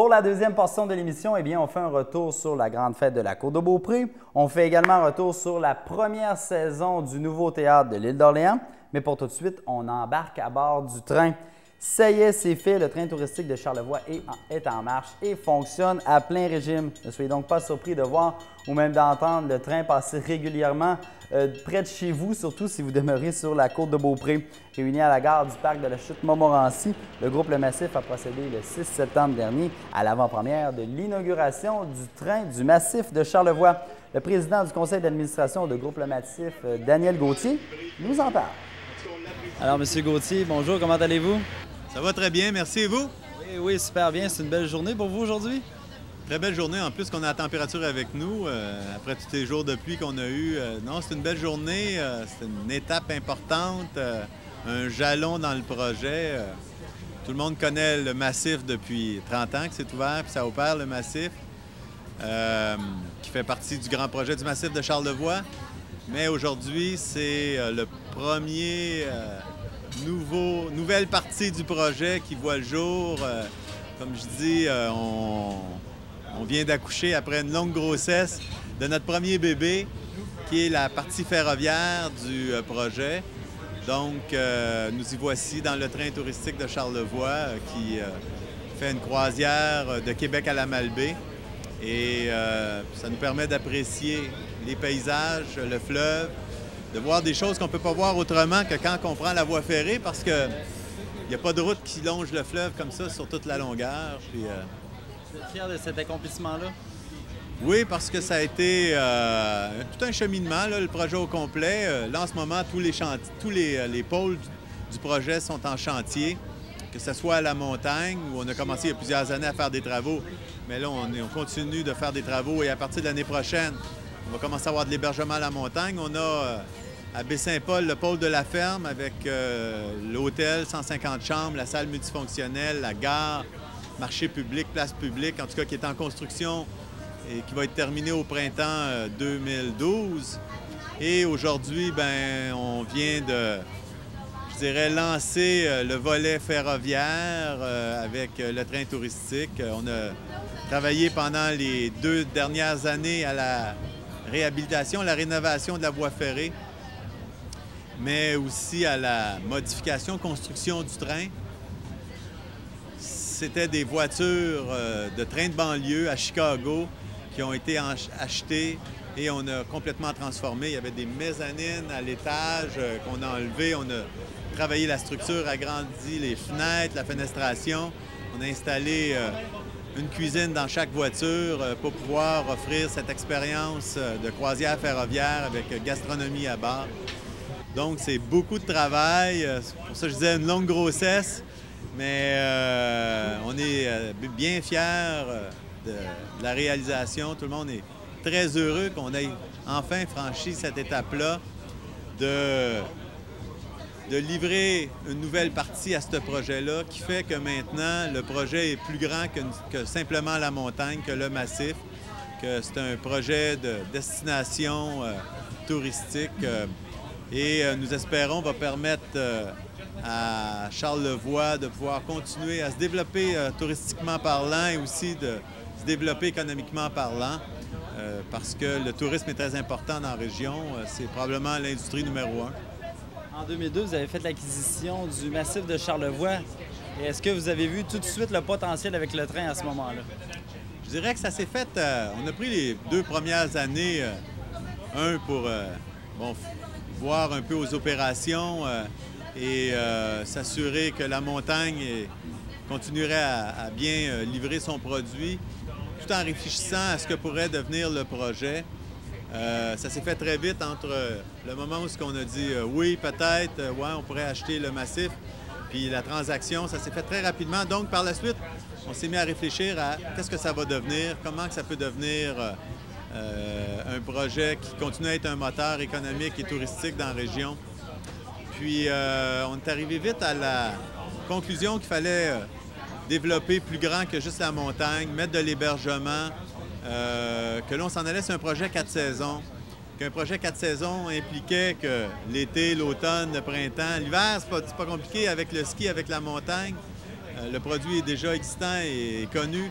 Pour la deuxième portion de l'émission, eh bien, on fait un retour sur la grande fête de la Cour de Beaupré. On fait également un retour sur la première saison du nouveau théâtre de l'île d'Orléans. Mais pour tout de suite, on embarque à bord du train. Ça y est, c'est fait. Le train touristique de Charlevoix est en, marche et fonctionne à plein régime. Ne soyez donc pas surpris de voir ou même d'entendre le train passer régulièrement euh, près de chez vous, surtout si vous demeurez sur la côte de Beaupré. Réuni à la gare du parc de la Chute Montmorency, le groupe Le Massif a procédé le 6 septembre dernier à l'avant-première de l'inauguration du train du Massif de Charlevoix. Le président du conseil d'administration de groupe Le Massif, euh, Daniel Gauthier, nous en parle. Alors, Monsieur Gauthier, bonjour, comment allez-vous? Ça va très bien, merci et vous? Oui, oui, super bien. C'est une belle journée pour vous aujourd'hui? Très belle journée. En plus qu'on a la température avec nous, euh, après tous les jours de pluie qu'on a eu. Euh, non, c'est une belle journée. Euh, c'est une étape importante, un jalon dans le projet. Tout le monde connaît le massif depuis 30 ans que c'est ouvert, puis ça opère le massif, qui fait partie du grand projet du massif de Charlevoix. Mais aujourd'hui, c'est le premier nouveau, nouvelle partie du projet qui voit le jour. Euh, comme je dis, euh, on, on, vient d'accoucher après une longue grossesse de notre premier bébé, qui est la partie ferroviaire du euh, projet. Donc, nous y voici dans le train touristique de Charlevoix qui fait une croisière de Québec à la Malbaie. Et ça nous permet d'apprécier les paysages, le fleuve, de voir des choses qu'on ne peut pas voir autrement que quand on prend la voie ferrée parce que il n'y a pas de route qui longe le fleuve comme ça sur toute la longueur. Puis, euh... Vous êtes fier de cet accomplissement-là? Oui, parce que ça a été euh, tout un cheminement, là, le projet au complet. Euh, là, en ce moment, tous les, tous les, les pôles du, du, projet sont en chantier, que ce soit à la montagne, où on a commencé il y a plusieurs années à faire des travaux, mais là, on, on continue de faire des travaux et à partir de l'année prochaine, on va commencer à avoir de l'hébergement à la montagne. On a euh, à Baie-Saint-Paul le pôle de la ferme avec euh, l'hôtel, 150 chambres, la salle multifonctionnelle, la gare, marché public, place publique, en tout cas qui est en construction et qui va être terminé au printemps euh, 2012. Et aujourd'hui, ben, on vient de, je dirais, lancer euh, le volet ferroviaire euh, avec le train touristique. On a travaillé pendant les deux dernières années à la réhabilitation, la rénovation de la voie ferrée, mais aussi à la modification, construction du train. C'était des voitures euh, de train de banlieue à Chicago qui ont été achetées et on a complètement transformé. Il y avait des mezzanines à l'étage euh, qu'on a enlevées. On a travaillé la structure, agrandi les fenêtres, la fenestration. On a installé euh, une cuisine dans chaque voiture pour pouvoir offrir cette expérience de croisière ferroviaire avec gastronomie à bord. Donc, c'est beaucoup de travail. Pour ça je disais une longue grossesse, mais euh, on est bien fiers de, de, la réalisation. Tout le monde est très heureux qu'on ait enfin franchi cette étape-là de, de livrer une nouvelle partie à ce projet-là qui fait que maintenant, le projet est plus grand que, simplement la montagne, que le massif, que c'est un projet de destination euh, touristique. Euh, et euh, nous espérons va permettre à Charlevoix de pouvoir continuer à se développer touristiquement parlant et aussi de se développer économiquement parlant parce que le tourisme est très important dans la région. C'est probablement l'industrie numéro un. En 2002, vous avez fait l'acquisition du massif de Charlevoix. Est-ce que vous avez vu tout de suite le potentiel avec le train à ce moment-là? Je dirais que ça s'est fait... Euh, on a pris les deux premières années, un pour bon, voir un peu aux opérations euh, et euh, s'assurer que la montagne continuerait à, bien euh, livrer son produit, tout en réfléchissant à ce que pourrait devenir le projet. Euh, ça s'est fait très vite entre le moment où on a dit euh, oui, peut-être, euh, ouais, on pourrait acheter le massif, puis la transaction, ça s'est fait très rapidement. Donc, par la suite, on s'est mis à réfléchir à qu'est-ce que ça va devenir, comment que ça peut devenir euh, un projet qui continue à être un moteur économique et touristique dans la région. Puis euh, on est arrivé vite à la conclusion qu'il fallait euh, développer plus grand que juste la montagne, mettre de l'hébergement, euh, que l'on s'en allait sur un projet quatre saisons. Qu'un projet quatre saisons impliquait que l'été, l'automne, le printemps, l'hiver, c'est pas, pas compliqué avec le ski, avec la montagne. le produit est déjà existant et connu,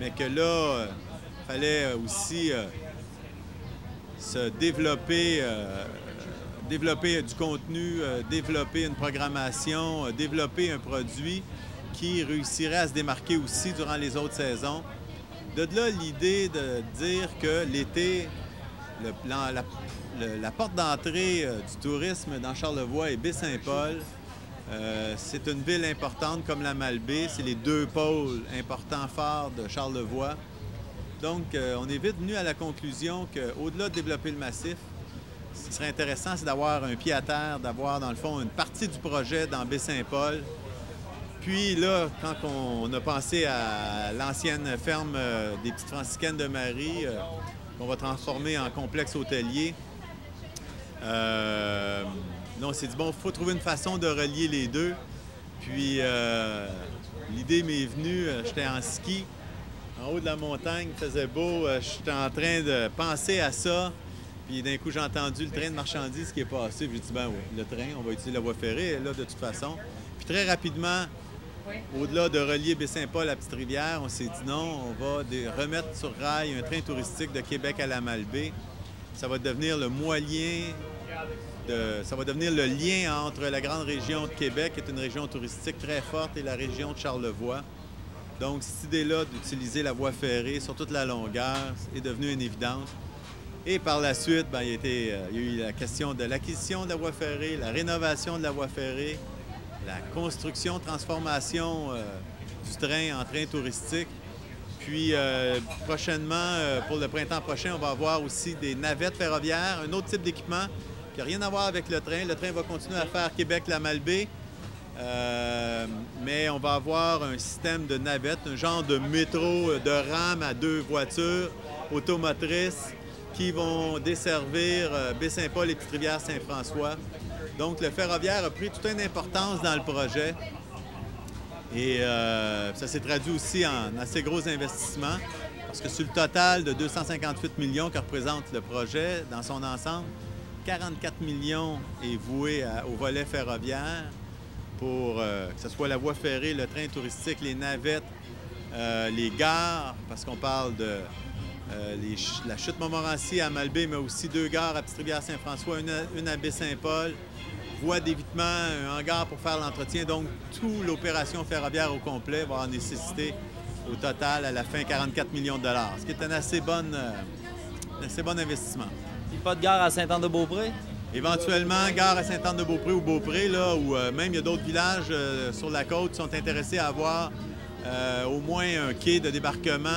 mais que là, il fallait aussi se développer, développer du contenu, développer une programmation, développer un produit qui réussirait à se démarquer aussi durant les autres saisons. De là, l'idée de dire que l'été, la, porte d'entrée euh, du tourisme dans Charlevoix est Baie-Saint-Paul. Euh, c'est une ville importante comme la Malbaie. C'est les deux pôles importants forts de Charlevoix. Donc, euh, on est vite venu à la conclusion qu'au-delà de développer le massif, ce qui serait intéressant, c'est d'avoir un pied à terre, d'avoir, dans le fond, une partie du projet dans Baie-Saint-Paul, puis là, quand on a pensé à l'ancienne ferme euh, des petites franciscaines de Marie, euh, qu'on va transformer en complexe hôtelier, euh, on s'est dit, bon, il faut trouver une façon de relier les deux. Puis l'idée m'est venue, j'étais en ski, en haut de la montagne, il faisait beau, j'étais en train de penser à ça. Puis d'un coup, j'ai entendu le train de marchandises qui est passé. J'ai dit, ben oui, le train, on va utiliser la voie ferrée, là, de toute façon. Puis très rapidement, au-delà de relier Baie-Saint-Paul à Petite-Rivière, on s'est dit non, on va remettre sur rail un train touristique de Québec à la Malbaie. Ça va devenir le moyen, ça va devenir le lien entre la grande région de Québec, qui est une région touristique très forte, et la région de Charlevoix. Donc, cette idée-là d'utiliser la voie ferrée sur toute la longueur est devenue une évidence. Et par la suite, ben, euh, il, y a eu la question de l'acquisition de la voie ferrée, la rénovation de la voie ferrée, la construction, transformation euh, du train en train touristique. Puis euh, prochainement, euh, pour le printemps prochain, on va avoir aussi des navettes ferroviaires, un autre type d'équipement qui n'a rien à voir avec le train. Le train va continuer à faire Québec-La Malbaie, mais on va avoir un système de navettes, un genre de métro de rame à deux voitures automotrices qui vont desservir Baie-Saint-Paul et Petite-Rivière-Saint-François. Donc, le ferroviaire a pris toute une importance dans le projet. Et euh, ça s'est traduit aussi en assez gros investissements, parce que sur le total de 258 millions que représente le projet dans son ensemble, 44 millions est voué au volet ferroviaire pour euh, que ce soit la voie ferrée, le train touristique, les navettes, euh, les gares, parce qu'on parle de la chute Montmorency à Malbaie, mais aussi deux gares à Petite-Rivière-Saint-François, une, une à Baie-Saint-Paul, voie d'évitement, un hangar pour faire l'entretien. Donc, toute l'opération ferroviaire au complet va en nécessiter au total à la fin 44 millions de dollars, ce qui est un assez bon, euh, assez bon investissement. Pas de gare à Saint-Anne-de-Beaupré? Éventuellement, gare à Saint-Anne-de-Beaupré ou Beaupré, là, où euh, même il y a d'autres villages euh, sur la côte qui sont intéressés à avoir au moins un quai de débarquement,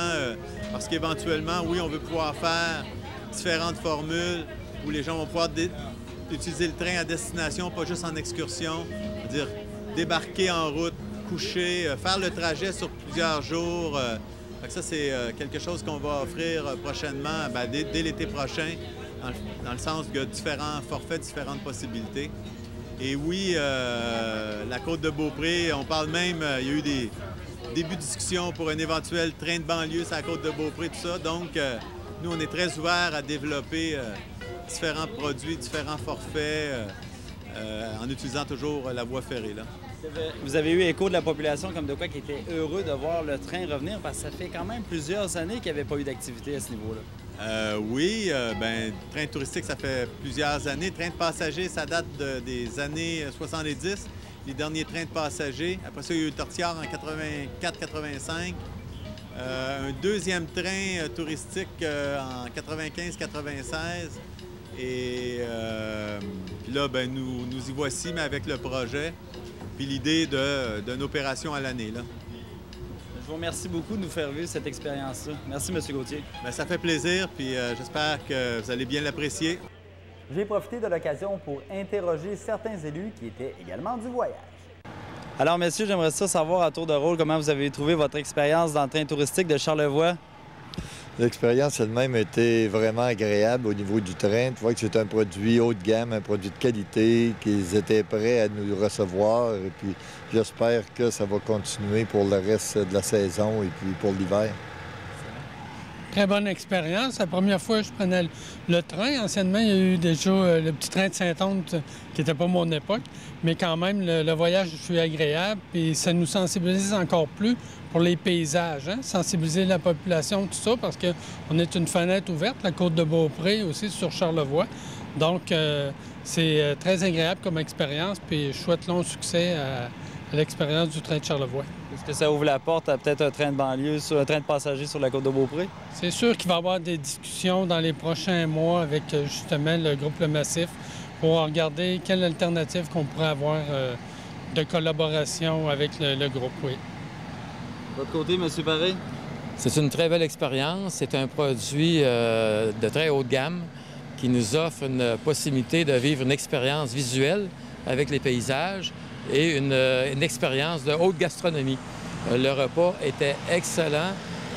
parce qu'éventuellement, oui, on veut pouvoir faire différentes formules où les gens vont pouvoir utiliser le train à destination, pas juste en excursion. dire débarquer en route, coucher, euh, faire le trajet sur plusieurs jours. Euh. ça, c'est euh, quelque chose qu'on va offrir prochainement, ben, dès, l'été prochain, dans le, sens de différents forfaits, différentes possibilités. Et oui, la côte de Beaupré, on parle même, il y a eu des débuts de discussion pour un éventuel train de banlieue sur la côte de Beaupré, tout ça. Donc, nous, on est très ouverts à développer différents produits, différents forfaits, euh, euh, en utilisant toujours la voie ferrée. Là. Vous avez eu écho de la population comme de quoi qui était heureux de voir le train revenir parce que ça fait quand même plusieurs années qu'il n'y avait pas eu d'activité à ce niveau-là. Euh, oui, euh, ben, train touristique, ça fait plusieurs années. Train de passagers, ça date des années 70, les derniers trains de passagers. Après ça, il y a eu le Tortillard en 84-85. un deuxième train touristique en 95-96. Et euh, puis là, ben, nous, nous y voici, mais avec le projet, puis l'idée d'une opération à l'année. Je vous remercie beaucoup de nous faire vivre cette expérience-là. Merci, M. Gauthier. Bien, ça fait plaisir, puis euh, j'espère que vous allez bien l'apprécier. J'ai profité de l'occasion pour interroger certains élus qui étaient également du voyage. Alors, messieurs, j'aimerais ça savoir à tour de rôle comment vous avez trouvé votre expérience dans le train touristique de Charlevoix? L'expérience elle-même était vraiment agréable au niveau du train. Tu vois que c'est un produit haut de gamme, un produit de qualité, qu'ils étaient prêts à nous recevoir. Et puis j'espère que ça va continuer pour le reste de la saison et puis pour l'hiver. Très bonne expérience. La première fois, je prenais le train. Anciennement, il y a eu déjà euh, le petit train de Saint-Onde qui n'était pas mon époque. Mais quand même, le, voyage fut agréable et ça nous sensibilise encore plus pour les paysages. Hein. Sensibiliser la population, tout ça, parce qu'on est une fenêtre ouverte, la côte de Beaupré aussi sur Charlevoix. Donc, euh, c'est euh, très agréable comme expérience. Puis je souhaite long succès à l'expérience du train de Charlevoix. Est-ce que ça ouvre la porte à peut-être un train de banlieue, sur, un train de passagers sur la côte de Beaupré? C'est sûr qu'il va y avoir des discussions dans les prochains mois avec euh, justement le groupe Le Massif pour regarder quelle alternative qu'on pourrait avoir euh, de collaboration avec le, groupe, oui. De votre côté, M. Paré? C'est une très belle expérience. C'est un produit euh, de très haute gamme qui nous offre une possibilité de vivre une expérience visuelle avec les paysages et euh, une, expérience de haute gastronomie. Euh, le repas était excellent,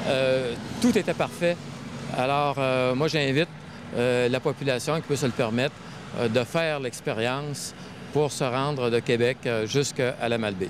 euh, tout était parfait. Alors, moi, j'invite la population qui peut se le permettre de faire l'expérience pour se rendre de Québec jusqu'à la Malbaie.